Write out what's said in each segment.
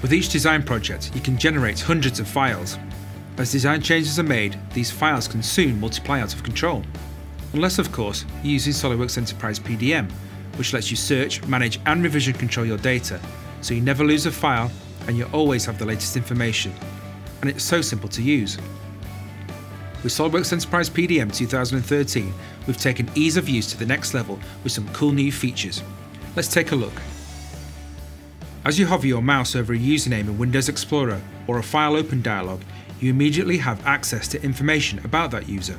With each design project, you can generate hundreds of files. As design changes are made, these files can soon multiply out of control. Unless, of course, you're using SOLIDWORKS Enterprise PDM, which lets you search, manage, and revision control your data, so you never lose a file and you always have the latest information. And it's so simple to use. With SOLIDWORKS Enterprise PDM 2013, we've taken ease of use to the next level with some cool new features. Let's take a look. As you hover your mouse over a username in Windows Explorer or a file open dialog, you immediately have access to information about that user.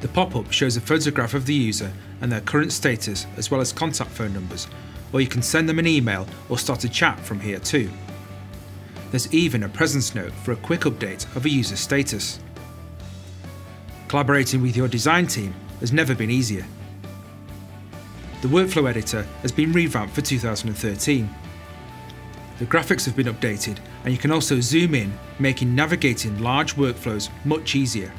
The pop-up shows a photograph of the user and their current status as well as contact phone numbers, or you can send them an email or start a chat from here too. There's even a presence note for a quick update of a user's status. Collaborating with your design team has never been easier. The workflow editor has been revamped for 2013. The graphics have been updated and you can also zoom in, making navigating large workflows much easier.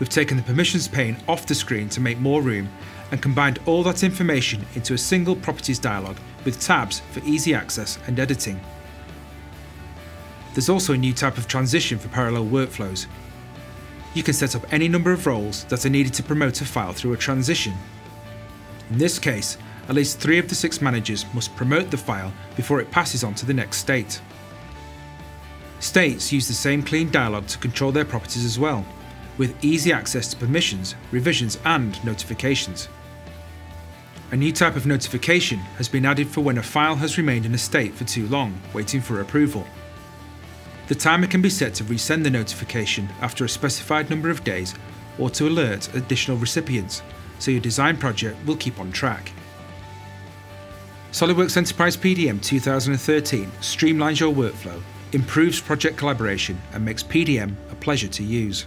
We've taken the permissions pane off the screen to make more room and combined all that information into a single properties dialog with tabs for easy access and editing. There's also a new type of transition for parallel workflows. You can set up any number of roles that are needed to promote a file through a transition. In this case, at least three of the six managers must promote the file before it passes on to the next state. States use the same clean dialog to control their properties as well, with easy access to permissions, revisions and notifications. A new type of notification has been added for when a file has remained in a state for too long, waiting for approval. The timer can be set to resend the notification after a specified number of days or to alert additional recipients, so your design project will keep on track. SOLIDWORKS Enterprise PDM 2013 streamlines your workflow, improves project collaboration and makes PDM a pleasure to use.